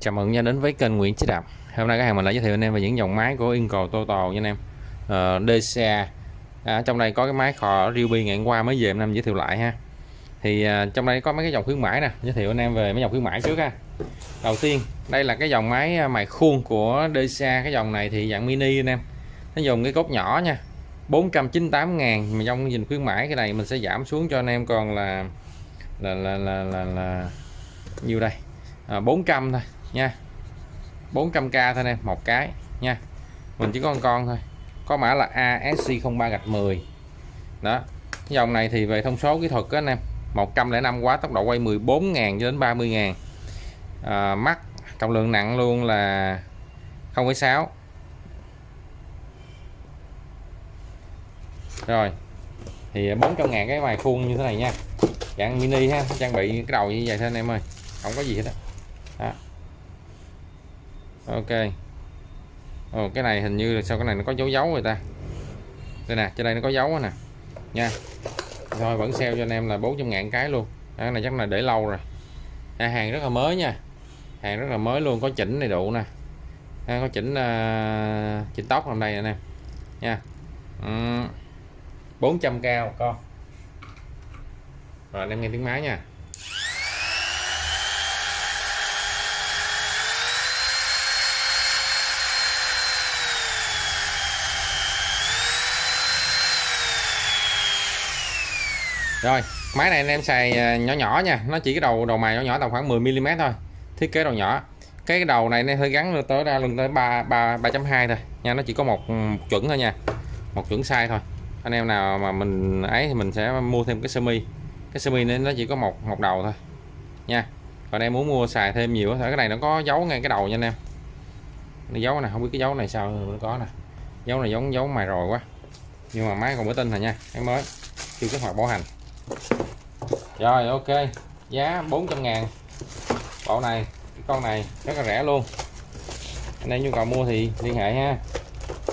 Chào mừng nha đến với kênh Nguyễn Chí Đạp Hôm nay các hàng mình lại giới thiệu anh em về những dòng máy của Inco Total nha anh em. Ờ, uh, DCA à, Trong đây có cái máy kho Ruby ngày hôm qua mới về anh em giới thiệu lại ha. Thì uh, trong đây có mấy cái dòng khuyến mãi nè Giới thiệu anh em về mấy dòng khuyến mãi trước ha. Đầu tiên đây là cái dòng máy à, mài khuôn của DCA Cái dòng này thì dạng mini anh em. Nó dùng cái cốt nhỏ nha 498 ngàn. Mà trong nhìn khuyến mãi cái này mình sẽ giảm xuống cho anh em còn là là là là là, là nhiêu đây? À, 400 thôi nha. 400k thôi nè một cái nha. Mình chỉ có con con thôi. Có mã là ASC03 gạch 10 đó. Cái dòng này thì về thông số kỹ thuật đó anh em. 105 quá tốc độ quay 14.000 cho đến 30.000 à, mắt trọng lượng nặng luôn là 0,6 rồi. Thì 400 ngàn cái mài khuôn như thế này nha. Dạng mini ha trang bị cái đầu như vậy thôi anh em ơi. Không có gì hết đó ok. Ồ, cái này hình như là sao cái này nó có dấu dấu rồi ta? Đây nè trên đây nó có dấu nè. Nha. Rồi vẫn sale cho anh em là 400 ngàn cái luôn. Cái này chắc là để lâu rồi. À, hàng rất là mới nha. Hàng rất là mới luôn có chỉnh đầy đủ nè. À, có chỉnh uh, chỉnh tóc làm đây anh em. Nha. Uhm. 400k một con. Rồi anh em nghe tiếng máy nha. Rồi máy này anh em xài à, nhỏ nhỏ nha. Nó chỉ cái đầu đầu mài nhỏ nhỏ tầm khoảng 10 mm thôi. Thiết kế đầu nhỏ. Cái đầu này nên hơi gắn tới ra lên tới ba ba ba chấm hai thôi. Nha nó chỉ có một, ừ, một chuẩn thôi nha. Một chuẩn sai thôi. Anh em nào mà mình ấy thì mình sẽ mua thêm cái sơ mi. Cái sơ mi nên nó chỉ có một một đầu thôi. Nha. Còn em muốn mua xài thêm nhiều thì cái này nó có dấu ngay cái đầu nha anh em. Cái dấu này không biết cái dấu này sao nó có nè. Dấu này giống dấu mài rồi quá. Nhưng mà máy còn mới tin rồi nha em mới. Chưa kích hoạt bảo hành rồi, ok. Giá 400 ngàn. Bộ này con này, rất là rẻ luôn. Anh em nhu cầu mua thì liên hệ ha.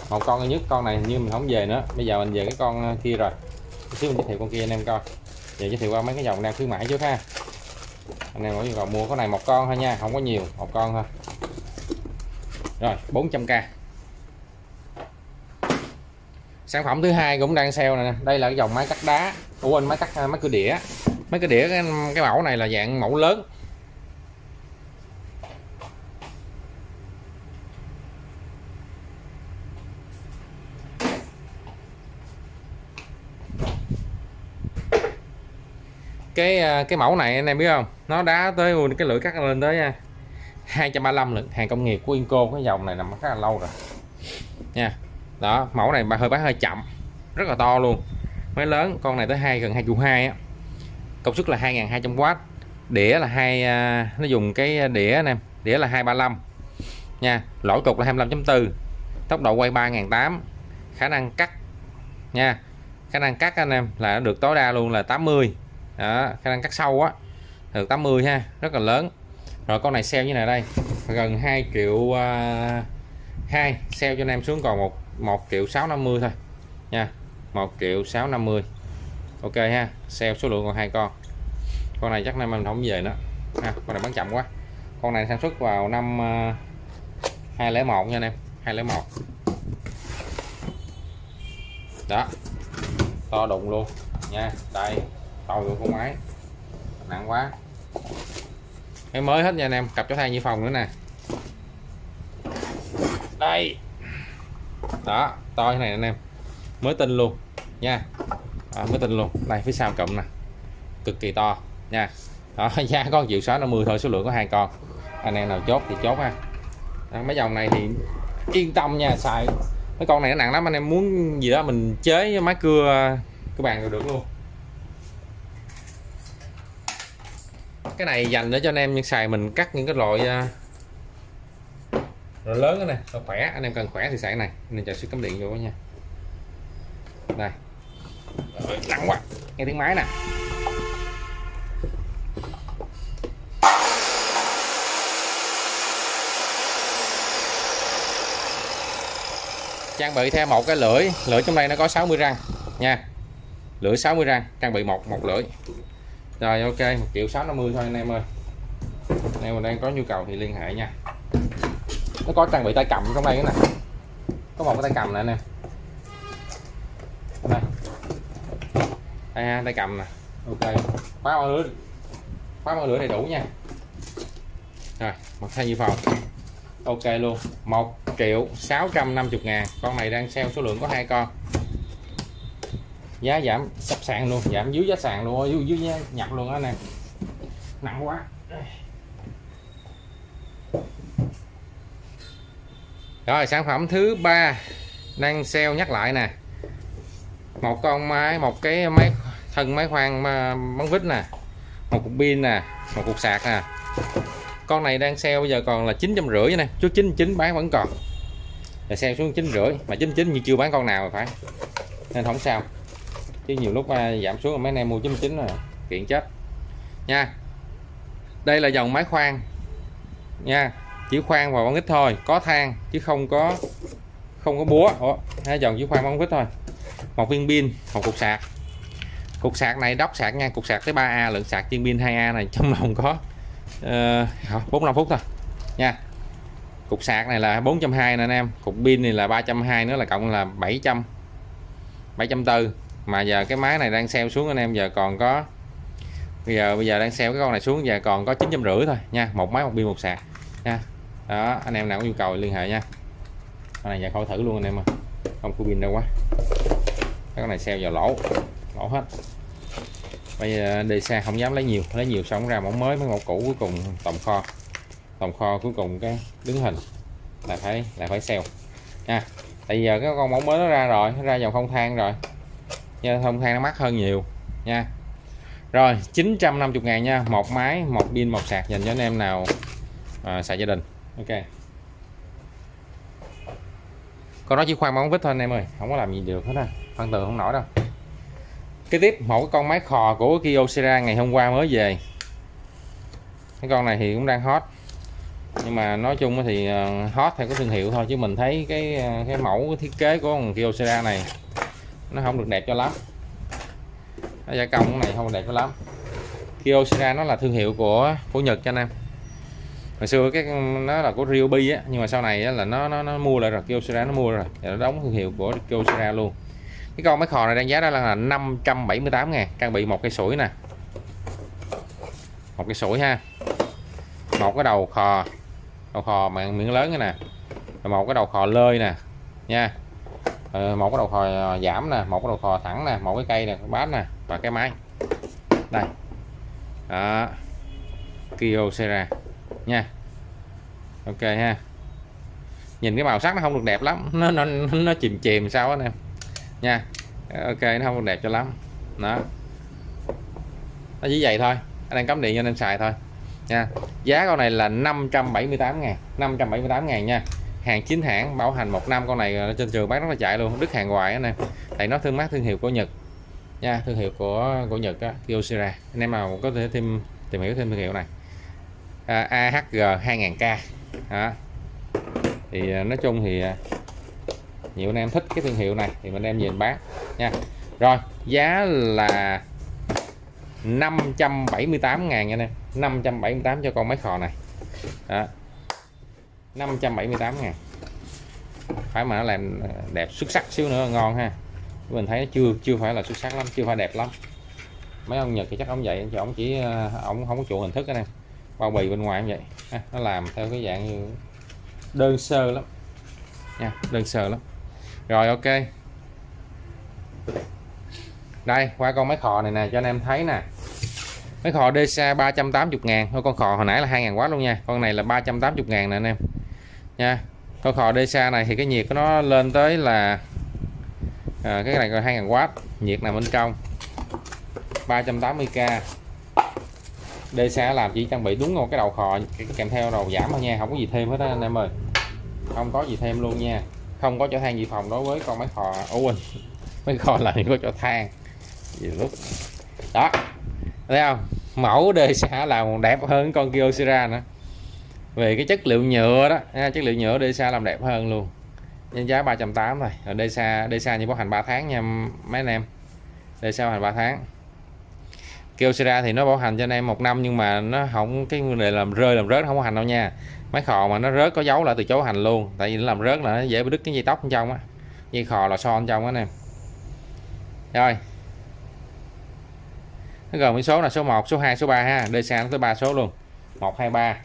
Một con nhất, con này như mình không về nữa. Bây giờ mình về cái con ờ, kia rồi. Xíu mình giới thiệu con kia anh em coi. Giờ giới thiệu qua mấy cái dòng đang khuyến mãi trước ha. Anh em có nhu cầu mua cái này một con thôi nha, không có nhiều, một con thôi. Rồi 400k sản phẩm thứ hai cũng đang sale nè. Đây là cái dòng máy cắt đá ủa máy cắt à, máy cửa đĩa? Mấy cái đĩa cái, cái mẫu này là dạng mẫu lớn. Cái à, cái mẫu này anh em biết không? Nó đá tới cái lưỡi cắt lên tới à, 235 lượng, hàng công nghiệp của Inco cái dòng này nằm khá là lâu rồi. Nha. Đó mẫu này hơi bán hơi chậm. Rất là to luôn máy lớn con này tới hai gần hai hai á. Công suất là 2200W đĩa là hai à, nó dùng cái đĩa anh em đĩa là 235 nha lỗi cục là 25.4 tốc độ quay 3008 khả năng cắt nha khả năng cắt anh em là được tối đa luôn là 80 đó, khả năng cắt sâu á được 80 ha rất là lớn. Rồi con này sale như này đây gần 2 triệu à, uh, 2 sale cho anh em xuống còn 1 1 triệu 650 thôi nha. 1 triệu 650 ok ha, sale số lượng còn hai con. Con này chắc nay mình không về nữa. Ha, con này bán chậm quá. Con này sản xuất vào năm ờ, 201 nha anh em 201 đó, to đụng luôn. Nha đây to luôn con máy. Nặng quá. Cái mới hết nha anh em, cặp cho thay như phòng nữa nè. Đây. Đó, to thế này anh em mới tinh luôn nha. À, mới tinh luôn. Này phía sau cộng nè. Cực kỳ to nha. Đó giá con chịu sáu năm mươi thôi số lượng có hai con. Anh em nào chốt thì chốt ha. Đó, mấy dòng này thì yên tâm nha xài. Mấy con này nó nặng lắm anh em muốn gì đó mình chế với máy cưa cái bàn rồi được luôn. Cái này dành để cho anh em những xài mình cắt những cái loại à, rồi lớn này rồi khỏe. Anh em cần khỏe thì xài cái này. Nên chờ sự cắm điện vô nha đây. Nặng quá. Nghe tiếng máy nè. Trang bị thêm một cái lưỡi. Lưỡi trong đây nó có 60 răng, nha. Lưỡi 60 răng, trang bị một một lưỡi. Rồi, ok 1 triệu 650 thôi anh em ơi. Anh em mà đang có nhu cầu thì liên hệ nha. Nó có trang bị tay cầm trong đây nữa nè. Có một cái tay cầm nè anh em. Đây ha tay cầm nè. Ok. Khóa mở lửa khóa mở lửa đầy đủ nha. Rồi mặt thay dự phòng. Ok luôn. 1 triệu 650 ngàn. Con này đang sale số lượng có hai con. Giá giảm sắp sàn luôn. Giảm dưới giá sàn luôn. Dưới, dưới giá nhập luôn á nè. Nặng quá. Rồi sản phẩm thứ ba đang sale nhắc lại nè một con máy một cái máy thân máy khoan bắn vít nè một cục pin nè một cục sạc nè. Con này đang sale bây giờ còn là chín trăm rưỡi nè chú chín chín bán vẫn còn. Là sale xuống chín rưỡi mà chín chín như chưa bán con nào phải. Nên không sao. Chứ nhiều lúc à, giảm xuống mấy anh em mua chín chín rồi kiện chết. Nha đây là dòng máy khoan. Nha chỉ khoan và bắn ít thôi có than chứ không có không có búa. Ủa, hai dòng chỉ khoan bắn ít thôi một viên pin một cục sạc. Cục sạc này đốc sạc nha cục sạc tới 3A lượng sạc viên pin 2A này trong lòng có ờ, uh, 45 phút thôi. Nha. Cục sạc này là 420 nè anh em cục pin này là 320 nữa là cộng là 700 740 mà giờ cái máy này đang sale xuống anh em giờ còn có bây giờ bây giờ đang sale cái con này xuống giờ còn có 950 thôi. Nha một máy một pin một sạc. Nha. Đó anh em nào có nhu cầu liên hệ nha. Con này giờ coi thử luôn anh em à không có pin đâu quá cái này xeo vào lỗ. Lỗ hết. Bây giờ đi xa không dám lấy nhiều. Lấy nhiều xong ra mẫu mới mấy mẫu cũ cuối cùng tổng kho. Tổng kho cuối cùng cái đứng hình là phải là phải xeo. nha. Tại giờ cái con mẫu mới nó ra rồi nó ra dòng không than rồi. Nha không than nó mắc hơn nhiều. Nha. Rồi 950 ngàn nha. Một máy một pin một sạc. Dành cho anh em nào à, xài gia đình. Ok con nó chỉ khoan bóng vít thôi anh em ơi. Không có làm gì được hết á. Phân tường không nổi đâu. Cái tiếp, một con máy khò của Kyocera ngày hôm qua mới về. Cái con này thì cũng đang hot. Nhưng mà nói chung thì ờ, hot theo cái thương hiệu thôi, chứ mình thấy cái ờ, cái mẫu cái thiết kế của con Kyocera này, nó không được đẹp cho lắm. Nó gia công này không đẹp cho lắm. Kyocera nó là thương hiệu của của Nhật cho anh em hồi xưa cái nó là của Ryobi á nhưng mà sau này á, là nó nó nó mua lại rồi Kyocera nó mua rồi. Nó đóng thương hiệu của Kyocera luôn. Cái con máy khò này đang giá đó là 578 ngàn trang bị một cây sủi nè. Một cái sủi ha. Một cái đầu khò đầu khò mà miệng lớn nè. Một cái đầu khò lơi nè nha. Ờ, một cái đầu khò ờ, giảm nè một cái đầu khò thẳng nè một cái cây nè bát nè và cái máy. Đây. Đó. Kyocera nha. Ok ha. Nhìn cái màu sắc nó không được đẹp lắm. Nó nó nó chìm chìm sao anh em. Nha. Ok, nó không được đẹp cho lắm. Đó. Nó chỉ vậy thôi. Anh đang cắm điện cho anh em xài thôi. Nha. Giá con này là 578 ngàn. 578 ngàn nha. Hàng chính hãng, bảo hành một năm con này trên trường bán rất là chạy luôn. Đứt hàng hoài anh em. Tại nó thương mát, thương hiệu của Nhật. Nha, thương hiệu của của Nhật á, Kyocera. Anh em nào có thể thêm, tìm hiểu thêm thương hiệu này à, AHG 2000K đó. thì à, nói chung thì à, nhiều anh em thích cái thương hiệu này thì mình em nhìn bán nha. Rồi giá là 578 ngàn nha anh em. 578 cho con máy khò này. Đó. 578 ngàn phải mà nó làm à, đẹp xuất sắc xíu nữa ngon ha. Mình thấy nó chưa chưa phải là xuất sắc lắm chưa phải đẹp lắm. Mấy ông Nhật thì chắc ông vậy chứ ông chỉ à, ông không có chuộng hình thức anh em bao bì bên ngoài cũng vậy. Ha, nó làm theo cái dạng như đơn sơ lắm. Nha đơn sơ lắm. Rồi ok. Đây qua con máy khò này nè cho anh em thấy nè. Máy khò DSA 380 ngàn. Thôi con khò hồi nãy là 2.000W luôn nha. Con này là 380 ngàn nè anh em. Nha con khò DSA này thì cái nhiệt của nó lên tới là à, cái này là 2.000W nhiệt nằm bên trong. 380k DC làm chỉ trang bị đúng một cái đầu khò cái kèm theo đầu giảm thôi nha, không có gì thêm hết á anh em ơi. Không có gì thêm luôn nha. Không có cho than dự phòng đối với con máy khò quên máy kho lại có cho than gì lúc đó. Thấy không? Mẫu đề xã làm đẹp hơn con Kyocera nữa. Về cái chất liệu nhựa đó chất liệu nhựa DC làm đẹp hơn luôn. Nhân giá 380 thôi. Ở DC DSA như bảo hành 3 tháng nha, mấy anh em. DC bảo hành 3 tháng. Kyocera thì nó bảo hành cho anh em một năm nhưng mà nó không cái vấn đề làm rơi làm rớt không có hành đâu nha. Máy khò mà nó rớt có dấu là từ chối hành luôn tại vì nó làm rớt là nó dễ bị đứt cái dây tóc bên trong á. Dây khò là son trong á nè rồi. Nó gồm cái số là số 1 số 2 số 3 ha. DSA nó tới 3 số luôn. 123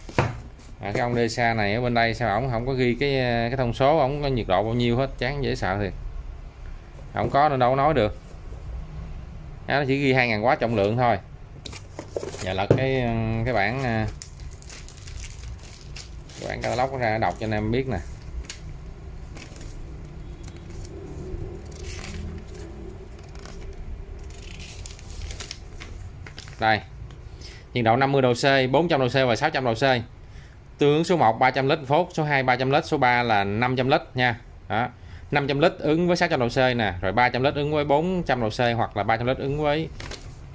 à, cái ông DSA này ở bên đây sao ổng không có ghi cái cái thông số ổng có nhiệt độ bao nhiêu hết chán dễ sợ thiệt. Không có nên đâu có nói được nó chỉ ghi 2.000 quá trọng lượng thôi. Giờ lật cái cái bản à, cái bản catalog ra đọc cho anh em biết nè. Đây. Nhiệt độ 50 độ C 400 độ C và 600 độ C. Tương ứng số 1 300 lít phút số 2 300 lít, số 3 là 500 lít nha. Đó. 500 lít ứng với 600 độ C nè rồi 300 lít ứng với 400 độ C hoặc là 300 lít ứng với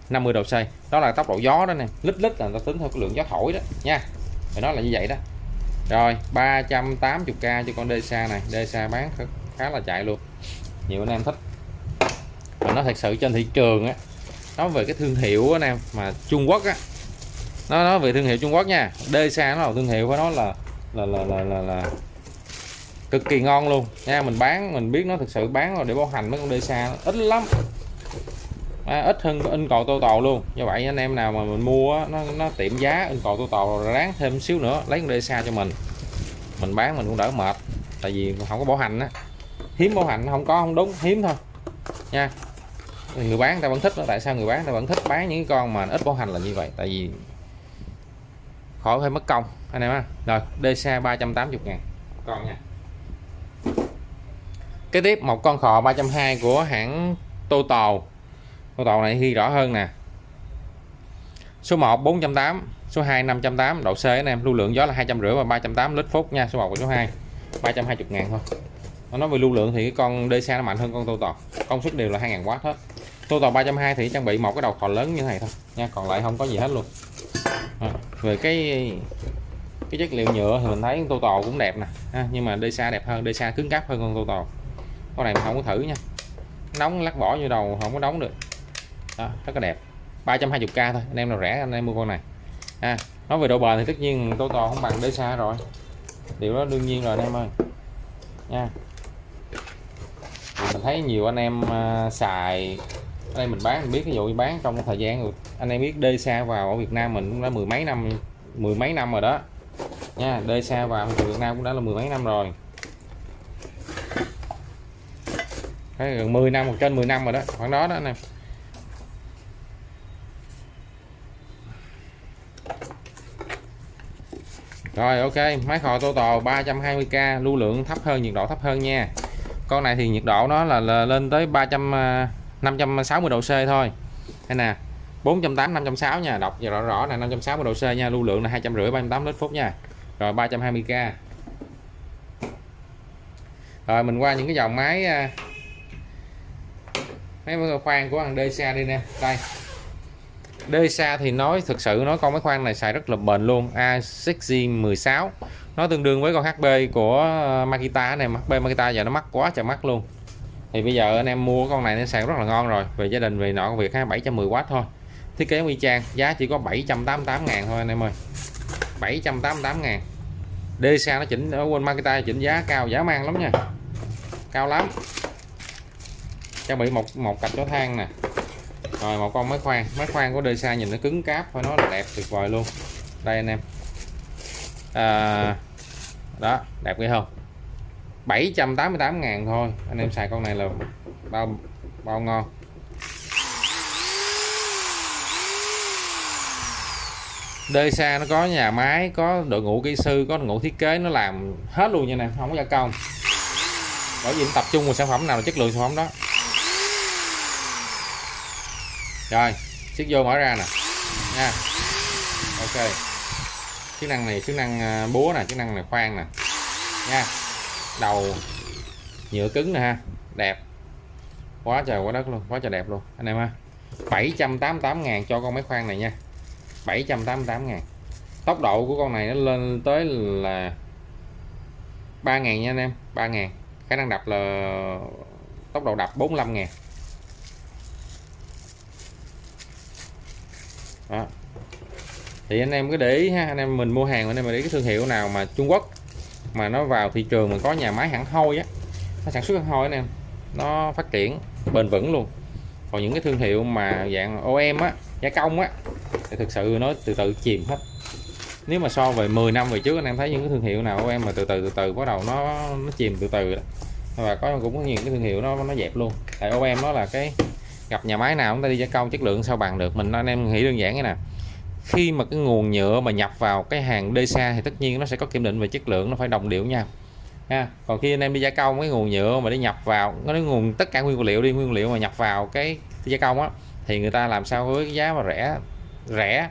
50 độ C. Đó là tốc độ gió đó nè. Lít lít là nó tính theo cái lượng gió thổi đó nha. Thì nó là như vậy đó. Rồi 380k cho con DSA này. DSA bán khá là chạy luôn. Nhiều anh em thích. Và nó thật sự trên thị trường á nói về cái thương hiệu anh em mà Trung Quốc á nó nói về thương hiệu Trung Quốc nha. DSA nó là thương hiệu của nó là là là là là, là cực kỳ ngon luôn. Nha mình bán mình biết nó thực sự bán rồi để bảo hành mấy con xa ít lắm. À, ít hơn in cò tô tàu luôn. Như vậy anh em nào mà mình mua nó nó tiệm giá in cò tô tàu ráng thêm xíu nữa lấy con DSA cho mình. Mình bán mình cũng đỡ mệt tại vì không có bảo hành á. Hiếm bảo hành không có không đúng hiếm thôi. Nha. Người bán người ta vẫn thích đó tại sao người bán người ta vẫn thích bán những con mà ít bảo hành là như vậy? Tại vì khỏi hơi mất công anh em ha rồi DSA 380 ngàn. Con nha kế tiếp một con khò 320 của hãng Total. Total này ghi rõ hơn nè. Số 1 408 số 2 508 độ C anh em lưu lượng gió là 250 và 308 lít phút nha số 1 và số 2 320 ngàn thôi. Nó nói về lưu lượng thì cái con DSA nó mạnh hơn con Total. Công suất đều là 2000W hết. Total 320 thì trang bị một cái đầu khò lớn như thế này thôi. Nha còn lại không có gì hết luôn. À, về cái cái chất liệu nhựa thì mình thấy Total cũng đẹp nè. Ha, nhưng mà DSA đẹp hơn DSA cứng cáp hơn con Total con này mình không có thử nha. Nóng lắc bỏ vô đầu không có đóng được. Đó, rất là đẹp. 320k thôi anh em nào rẻ anh em mua con này. À, nói về độ bền thì tất nhiên tô to không bằng DSA rồi. Điều đó đương nhiên rồi anh em ơi. Nha. Mình thấy nhiều anh em uh, xài. Ở đây mình bán mình biết ví dụ bán trong thời gian anh em biết đê xa vào ở Việt Nam mình cũng đã mười mấy năm mười mấy năm rồi đó. Nha đê xa vào Việt Nam cũng đã là mười mấy năm rồi. Đấy, gần 10 năm một trên 10 năm rồi đó khoảng đó đó anh em rồi ok máy khò total 320k lưu lượng thấp hơn nhiệt độ thấp hơn nha. Con này thì nhiệt độ nó là, là lên tới 300 560 à, độ C thôi. Đây nè 480 560 nha đọc rõ rõ là 560 độ C nha lưu lượng là 250 38 lít phút nha. Rồi 320k rồi mình qua những cái dòng máy à, mấy máy khoan của thằng DSA đi nè. Đây. DSA thì nói, thực sự nói con máy khoan này xài rất là bền luôn. A6G 16 nó tương đương với con HP của ờ, Makita này HP Makita giờ nó mắc quá trời mắc luôn. Thì bây giờ anh em mua con này nó xài rất là ngon rồi. Về gia đình về nọ, công việc 710W thôi. Thiết kế nguy trang giá chỉ có 788 ngàn thôi anh em ơi. 788 ngàn. DSA nó chỉnh, ở quên Makita chỉnh giá cao, giá mang lắm nha. Cao lắm trang bị một một cặp chó than nè. Rồi một con máy khoan. Máy khoan của DSA nhìn nó cứng cáp phải nói là đẹp tuyệt vời luôn. Đây anh em. À, đó đẹp ghê không? 788 ngàn thôi. Anh em xài con này là bao bao ngon. DSA nó có nhà máy có đội ngũ kỹ sư có đội ngũ thiết kế nó làm hết luôn nha nè không có gia công. Bởi vì tập trung vào sản phẩm nào là chất lượng sản phẩm đó. Rồi siết vô mở ra nè. Nha. Ok. Chức năng này, chức năng ờ, búa nè, chức năng này khoan nè. Nha. Đầu. Nhựa cứng nè ha. Đẹp. Quá trời quá đất luôn, quá trời đẹp luôn. Anh em ha. 788 ngàn cho con máy khoan này nha. 788 ngàn. Tốc độ của con này nó lên tới là 3 ngàn nha anh em 3 ngàn. Khả năng đập là tốc độ đập 45 ngàn. Đó. Thì anh em cứ để ý ha, anh em mình mua hàng, anh em để ý cái thương hiệu nào mà Trung Quốc mà nó vào thị trường mình có nhà máy hãng hôi á, nó sản xuất hẳn hôi anh em, nó phát triển bền vững luôn. Còn những cái thương hiệu mà dạng OEM á, gia công á, thì thực sự nó từ từ chìm hết. Nếu mà so về 10 năm về trước, anh em thấy những cái thương hiệu nào OEM mà từ từ từ từ bắt đầu nó nó chìm từ từ đó. và có, cũng có những cái thương hiệu nó nó dẹp luôn. Tại OEM nó là cái gặp nhà máy nào chúng ta đi gia công chất lượng sao bằng được? Mình anh em nghĩ đơn giản cái nè khi mà cái nguồn nhựa mà nhập vào cái hàng đê xa thì tất nhiên nó sẽ có kiểm định về chất lượng, nó phải đồng điệu nhau. Ha, còn khi anh em đi gia công cái nguồn nhựa mà đi nhập vào, nó nguồn tất cả nguyên liệu đi, nguyên liệu mà nhập vào cái gia công á, thì người ta làm sao với cái giá mà rẻ rẻ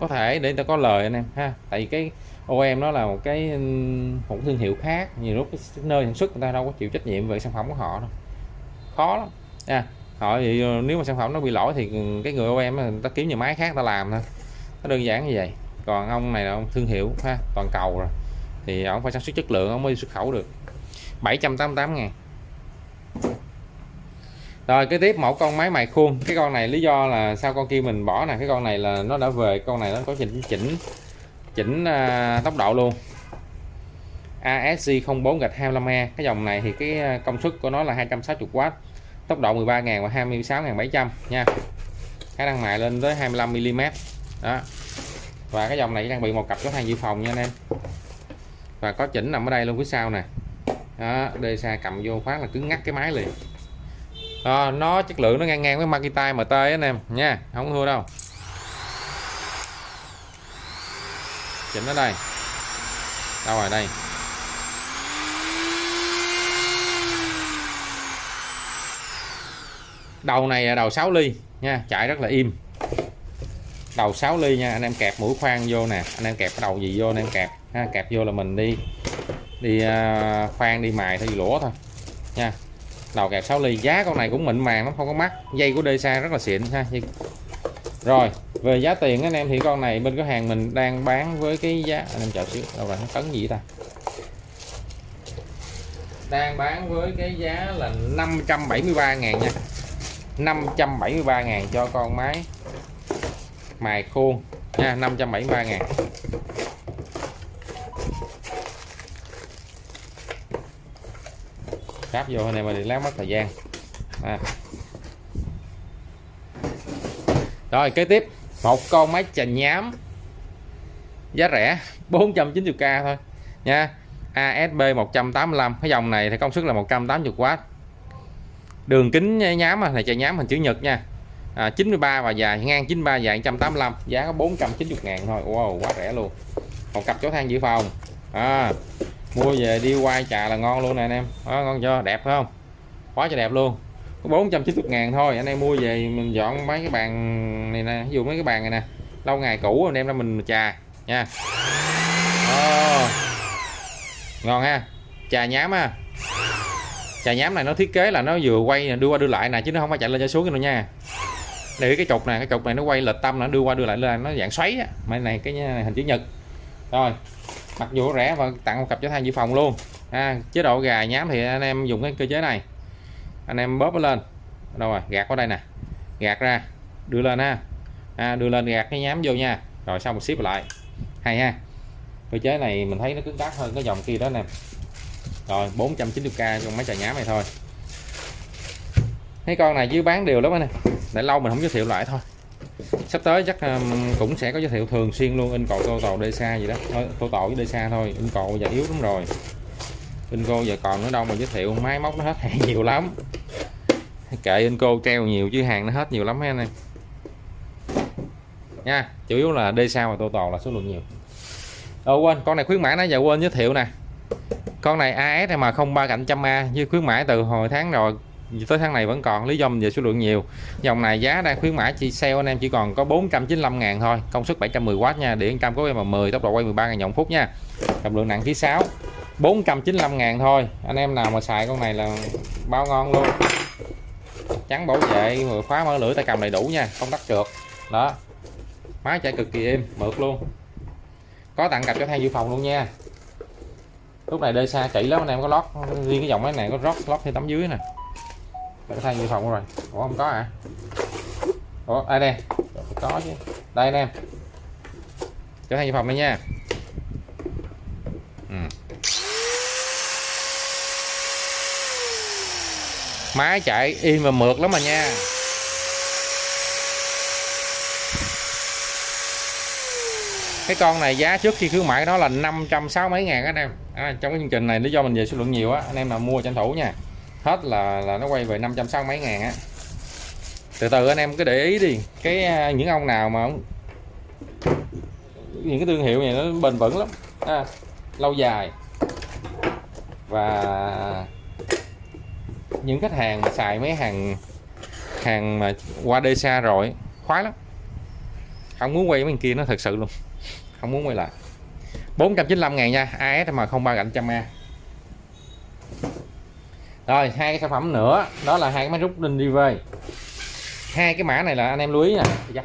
có thể để người ta có lời anh em, ha. Tại vì cái OEM nó là một cái một thương hiệu khác, nhiều lúc cái nơi sản xuất người ta đâu có chịu trách nhiệm về sản phẩm của họ đâu. Khó lắm. Nha họ thì ờ, nếu mà sản phẩm nó bị lỗi thì cái người OEM người ta kiếm nhà máy khác ta làm thôi. Nó đơn giản như vậy. Còn ông này là ông thương hiệu ha toàn cầu rồi. Thì ông phải sản xuất chất lượng ông mới xuất khẩu được. 788 ngàn. Rồi cái tiếp mẫu con máy mài khuôn. Cái con này lý do là sao con kia mình bỏ nè. Cái con này là nó đã về con này nó có chỉnh chỉnh chỉnh uh, tốc độ luôn. ASC 04 gạch 25E cái dòng này thì cái à, công suất của nó là 260W tốc độ 13.000 và 26.700 nha. Khả năng mài lên tới 25 mm đó. Và cái dòng này đang bị một cặp có thang dự phòng nha anh em. Và có chỉnh nằm ở đây luôn phía sau nè. Đó đê xa cầm vô phát là cứng ngắt cái máy liền. À, nó chất lượng nó ngang ngang với Makita MT anh em nha. Không thua đâu. Chỉnh ở đây. Đâu rồi đây? Đầu này là đầu 6 ly nha chạy rất là im. Đầu 6 ly nha anh em kẹp mũi khoan vô nè anh em kẹp cái đầu gì vô anh em kẹp. Ha, kẹp vô là mình đi đi uh, khoan đi mài thôi lũa thôi. Nha đầu kẹp 6 ly giá con này cũng mịn màng nó không có mắc. Dây của DSA rất là xịn ha rồi về giá tiền anh em thì con này bên cửa hàng mình đang bán với cái giá anh em chờ xíu đâu rồi nó cấn gì ta? Đang bán với cái giá là 573 ngàn nha. 573 ngàn cho con máy. Mài khuôn nha 573 ngàn. Cáp vô này mà đi lát mất thời gian. À. rồi, kế tiếp. Một con máy chà nhám. Giá rẻ 490k thôi, nha. ASB 185 cái dòng này thì công suất là 180W đường kính nhám à, này chạy nhám hình chữ nhật nha. À, 93 và dài ngang 93 dài 185 giá có 490 ngàn thôi. Wow quá rẻ luôn. Một cặp chó than dự phòng. À, mua về đi quay trà là ngon luôn nè anh em. À, ngon chưa? Đẹp phải không? Quá cho đẹp luôn. Có 490 ngàn thôi anh em mua về mình dọn mấy cái bàn này nè ví dụ mấy cái bàn này nè. Lâu ngày cũ anh em ra mình trà nha. À, ngon ha. Trà nhám ha trà nhám này nó thiết kế là nó vừa quay đưa qua đưa lại nè chứ nó không phải chạy lên chạy xuống đâu nha. Để cái trục này cái trục này nó quay lệch tâm nó đưa qua đưa lại lên nó dạng xoáy á. Mà này cái này hình chữ nhật. Rồi mặc dù rẻ và tặng một cặp chở than dự phòng luôn. À, chế độ gà nhám thì anh em dùng cái cơ chế này. Anh em bóp nó lên. Đâu rồi gạt qua đây nè. Gạt ra đưa lên ha. À, đưa lên gạt cái nhám vô nha. Rồi xong một ship lại. Hay ha. Cơ chế này mình thấy nó cứng cáp hơn cái dòng kia đó nè rồi 490k trong mấy trà nhám này thôi. Mấy con này dưới bán đều lắm nè để lâu mình không giới thiệu lại thôi. Sắp tới chắc um, cũng sẽ có giới thiệu thường xuyên luôn in cột, tô tàu xa gì đó. Tô tàu với xa thôi in cột giờ yếu lắm rồi. In cô giờ còn nữa đâu mà giới thiệu máy móc nó hết hàng nhiều lắm. Kệ in cô treo nhiều chứ hàng nó hết nhiều lắm anh em nha chủ yếu là xa và tô tàu là số lượng nhiều. Ờ quên con này khuyến mãi nãy giờ quên giới thiệu nè con này AS mà không ba cạnh trăm A, như khuyến mãi từ hồi tháng rồi, tới tháng này vẫn còn, lý do về số lượng nhiều. Dòng này giá đang khuyến mãi chỉ sale anh em, chỉ còn có 495 ngàn thôi. Công suất 710W nha điện cam có em 10 tốc độ quay 13 ngàn vòng phút nha. Trọng lượng nặng ký 6 495 ngàn thôi. Anh em nào mà xài con này là bao ngon luôn. Trắng bảo vệ khóa mở lưỡi, tay cầm đầy đủ nha, không tắt trượt. Đó. Máy chạy cực kỳ êm, mượt luôn. Có tặng cặp cho thang dự phòng luôn nha lúc này đê xa kỹ lắm, anh em có lót riêng cái dòng máy này có rót lót thêm tấm dưới nè. Cái thay dự phòng rồi. Ủa, không có à ủa, ai đây? Có chứ. Đây anh em. Trở thành phòng đây nha. Ừ. máy chạy im và mượt lắm mà nha. Cái con này giá trước khi khuyến mãi nó là 560 mấy ngàn anh em. À, trong cái chương trình này lý do mình về số lượng nhiều á anh em nào mua tranh thủ nha. Hết là là nó quay về 560 mấy ngàn á. Từ từ anh em cứ để ý đi. Cái à, những ông nào mà những cái thương hiệu này nó bền vững lắm. À, lâu dài. Và những khách hàng mà xài mấy hàng hàng mà qua đê xa rồi khoái lắm. Không muốn quay bên kia nó thật sự luôn không muốn quay lại. 495 ngàn nha ASM 03 gạch trăm A. Rồi, hai cái sản phẩm nữa, đó là hai cái máy rút đinh đi về hai cái mã này là anh em lưu ý nè.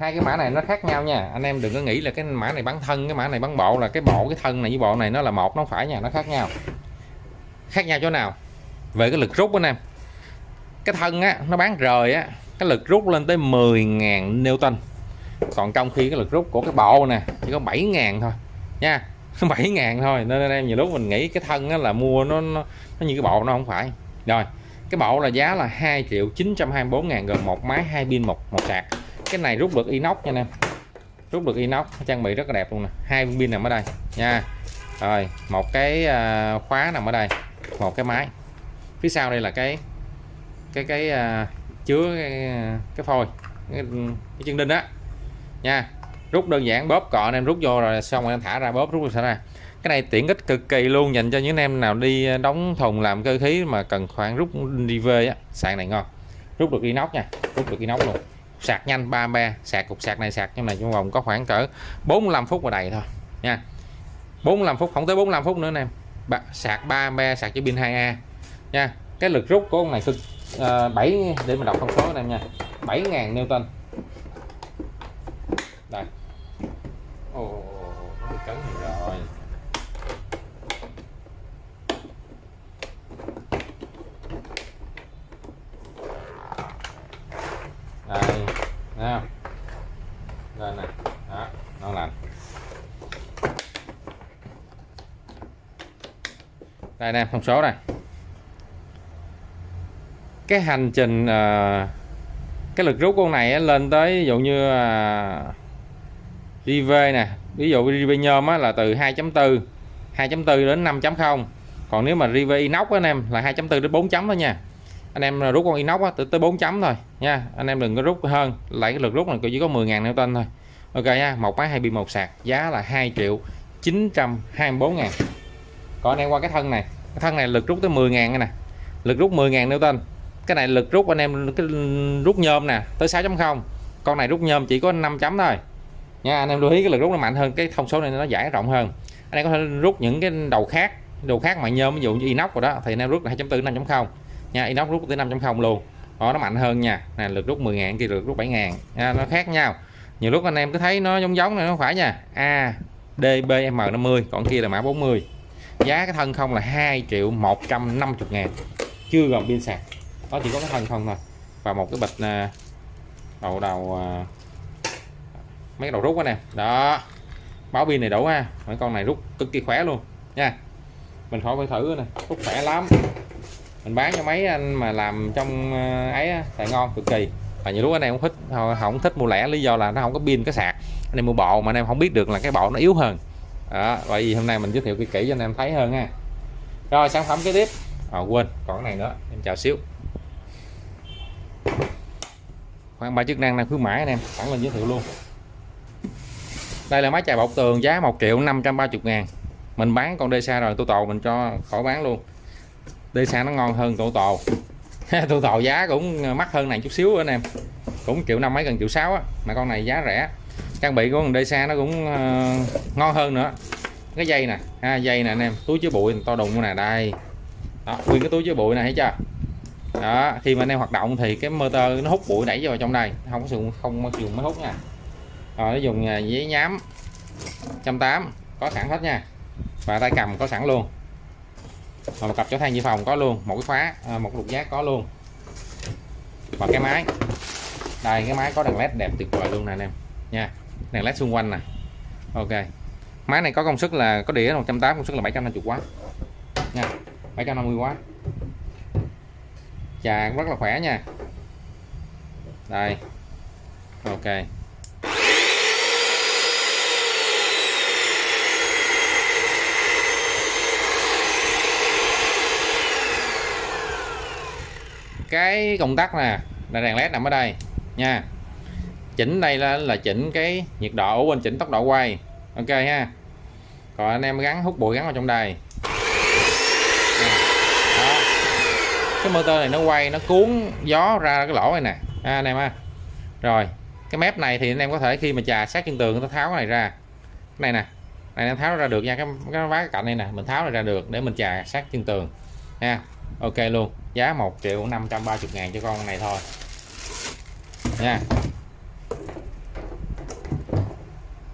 Hai cái mã này nó khác nhau nha. Anh em đừng có nghĩ là cái mã này bán thân, cái mã này bán bộ, là cái bộ, cái thân này với bộ này nó là một, nó không phải nha, nó khác nhau. Khác nhau chỗ nào? Về cái lực rút anh em. Cái thân á, nó bán rời á, cái lực rút lên tới 10.000 Newton còn trong khi cái lực rút của cái bộ nè chỉ có 7.000 thôi. Nha 7.000 thôi. Nên anh em nhiều lúc mình nghĩ cái thân á là mua nó, nó nó như cái bộ nó không phải. Rồi cái bộ là giá là 2 triệu 924 ngàn gồm một máy hai pin một một sạc. Cái này rút được inox nha anh em. Rút được inox trang bị rất là đẹp luôn nè. Hai pin nằm ở đây. Nha. Rồi một cái à, khóa nằm ở đây. Một cái máy. Phía sau đây là cái cái cái uh, chứa cái, cái phôi cái, cái chân đinh á nha. Rút đơn giản bóp cọ anh em rút vô rồi xong rồi em thả ra bóp rút ra ra cái này tiện ích cực kỳ luôn dành cho những anh em nào đi đóng thùng làm cơ khí mà cần khoảng rút đi về á. Sạc này ngon. Rút được inox nha rút được inox luôn. Sạc nhanh ba ba sạc cục sạc này sạc trong này trong vòng có khoảng cỡ 45 phút là đầy thôi nha. 45 phút không tới 45 phút nữa anh em. Sạc 3 ba sạc cho pin 2A nha. Cái lực rút của con này cực ờ, uh, 7 để mình đọc thông số anh em nha. 7.000 Newton đây. Ồ nó bị cấn rồi. Đây nè, lên này đó nó lành đây nè thông số này cái hành trình uh, cái lực rút con này lên tới ví dụ như uh, RV nè. Ví dụ RV nhôm á, là từ 2.4 2.4 đến 5.0 còn nếu mà RV inox anh em là 2.4 đến 4 chấm thôi nha. Anh em à, rút con inox á, tới 4 chấm thôi nha. Anh em đừng có rút hơn lại cái lực rút này chỉ có 10.000 Newton thôi. Ok nha một máy 2 pin một sạc giá là 2 triệu 924 ngàn. Còn anh em qua cái thân này cái thân này lực rút tới 10 ngàn nè lực rút 10 ngàn nêu tên cái này lực rút anh em cái rút nhôm nè tới 6.0 con này rút nhôm chỉ có 5 chấm thôi nha anh em lưu ý cái lực rút nó mạnh hơn cái thông số này nó giải rộng hơn. Anh em có thể rút những cái đầu khác đầu khác mà nhôm ví dụ như inox rồi đó thì anh em rút là 2.4 5.0 nha inox rút tới 5.0 luôn. Đó nó mạnh hơn nha. Nè lực rút 10 ngàn kia lực rút 7 ngàn. Nha, nó khác nhau. Nhiều lúc anh em cứ thấy nó giống giống này nó không phải nha. A D B M 50 còn kia là mã 40 giá cái thân không là 2 triệu 150 ngàn. Chưa gồm pin sạc. Đó chỉ có cái thân không thôi. Và một cái bịch à, đầu đầu à, mấy đầu rút đó nè. Đó. Báo pin này đủ ha. Mấy con này rút cực kỳ khỏe luôn. Nha. Mình khỏi phải thử nè. Rút khỏe lắm. Mình bán cho mấy anh mà làm trong ờ, ấy xài ngon cực kỳ. Và nhiều lúc anh em không thích không thích mua lẻ lý do là nó không có pin cái sạc. Anh em mua bộ mà anh em không biết được là cái bộ nó yếu hơn. Đó bởi vì hôm nay mình giới thiệu kỹ kỹ cho anh em thấy hơn ha. Rồi sản phẩm kế tiếp. À, quên còn cái này nữa. Em chào xíu. Khoảng ba chức năng này khuyến mãi anh em. Sẵn lên giới thiệu luôn đây là máy chài bọc tường giá 1 triệu 530 ngàn. Mình bán con xa rồi tô tồ mình cho khỏi bán luôn. Xa nó ngon hơn tô tồ tô tồ giá cũng mắc hơn này chút xíu anh em. Cũng triệu năm mấy gần triệu sáu á. Mà con này giá rẻ. Trang bị của con xa nó cũng uh, ngon hơn nữa. Cái dây nè ha, dây nè anh em. Túi chứa bụi to đùng nè đây. Đó nguyên cái túi chứa bụi này thấy chưa? Đó khi mà anh em hoạt động thì cái motor nó hút bụi đẩy vào trong đây. Không có dùng không dùng máy hút nha rồi, nó dùng à, giấy nhám 180 có sẵn hết nha. Và tay cầm có sẵn luôn. Và một cặp chỗ than dự phòng có luôn, một cái khóa à, một lục giác có luôn. Và cái máy, đây, cái máy có đèn led đẹp tuyệt vời luôn nè anh em. Nha, đèn led xung quanh nè. Ok, máy này có công suất là, có đĩa 180 công suất là 750W nha 750W chà, rất là khỏe nha. Đây, ok. Cái công tắc nè là đèn led nằm ở đây nha. Chỉnh đây là là chỉnh cái nhiệt độ quên chỉnh tốc độ quay. Ok ha. Còn anh em gắn hút bụi gắn vào trong đây đó. cái motor này nó quay nó cuốn gió ra cái lỗ này nè. À, anh em ha. Rồi cái mép này thì anh em có thể khi mà chà sát chân tường nó tháo cái này ra. Cái này nè này em tháo ra được nha. Cái cái vá cạnh này nè mình tháo ra được để mình chà sát chân tường. Nha ok luôn giá 1 triệu 530 ngàn cho con này thôi. Nha.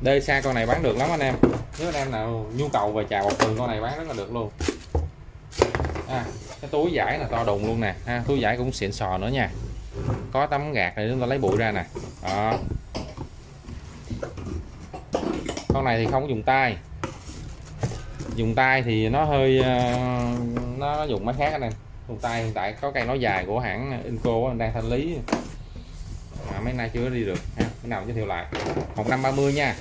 Đê xa con này bán được lắm anh em. Nếu anh em nào nhu cầu về trà bọc tường con này bán rất là được luôn. À, cái túi giải là to đùng luôn nè. Ha, túi giải cũng xịn sò nữa nha. Có tấm gạt này chúng ta lấy bụi ra nè. Đó. Con này thì không dùng tay dùng tay thì nó hơi ờ, nó dùng máy khác anh em. Dùng tay hiện tại có cây nói dài của hãng Inco đang thanh lý. Mà mấy nay chưa đi được. Ha, cái nào giới thiệu lại. 1530 nha.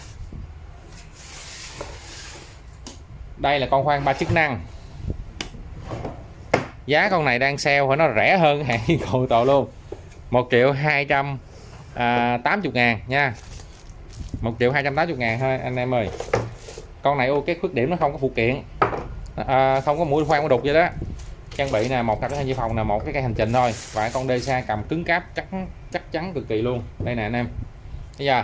Đây là con khoan ba chức năng. Giá con này đang sale phải nó rẻ hơn hãng Inco tội luôn. 1 triệu 280 à, ngàn nha. 1 triệu 280 ngàn thôi, anh em ơi con này ok khuyết điểm nó không có phụ kiện. À, không có mũi khoan có đục vậy đó. Trang bị nè một cặp cái dự phòng là một cái cây hành trình thôi. Và con đê xa cầm cứng cáp chắc chắc chắn cực kỳ luôn. Đây nè anh em. Bây giờ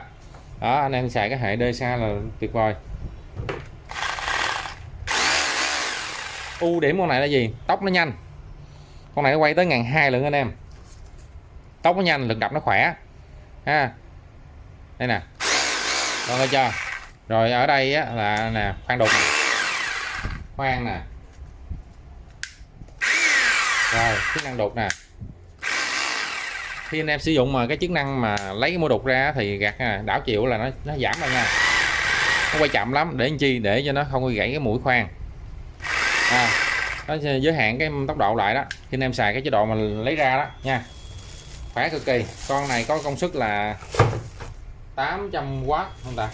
đó anh em xài cái hệ đê xa là tuyệt vời. Ưu điểm con này là gì? Tốc nó nhanh. Con này nó quay tới ngàn hai lượng anh em. Tốc nó nhanh lực đập nó khỏe. Ha. Đây nè. Con nghe chưa rồi ở đây á, là nè khoan đục khoan nè. Rồi chức năng đục nè. Khi anh em sử dụng mà cái chức năng mà lấy cái mô đục ra thì gạt đảo chiều là nó nó giảm lại nha. Nó quay chậm lắm để làm chi? Để cho nó không có gãy cái mũi khoan. À, nó giới hạn cái tốc độ lại đó khi anh em xài cái chế độ mà lấy ra đó nha. Khỏe cực kỳ. Con này có công suất là 800W không ta?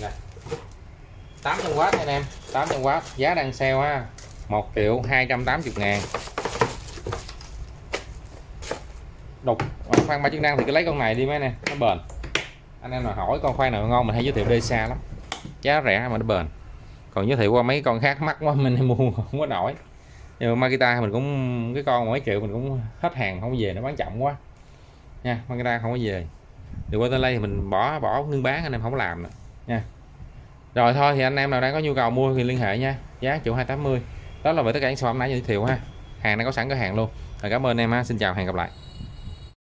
Nè 800W anh em. 800W giá đang sale ha. 1 triệu 280 ngàn. Đục. Ờ, khoan ba chức năng thì cứ lấy con này đi mấy nè nó bền. Anh em nào hỏi con khoan nào ngon mình hay giới thiệu đê xa lắm. Giá rẻ mà nó bền. Còn giới thiệu qua mấy con khác mắc quá, mình mua không có nổi. Nhưng mà Makita mình cũng, cái con mấy triệu mình cũng hết hàng, không về, nó bán chậm quá. Nha Makita không có về thì qua tên lây thì mình bỏ bỏ ngưng bán, anh em không làm nữa. Nha. Rồi thôi, thì anh em nào đang có nhu cầu mua thì liên hệ nha. Giá triệu 280 đó là về tất cả những sản phẩm nãy giới thiệu ha. Hàng đang có sẵn cửa hàng luôn. Rồi cảm ơn em ha. Xin chào, hẹn gặp lại.